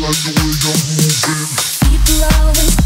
like the way you're moving. People always.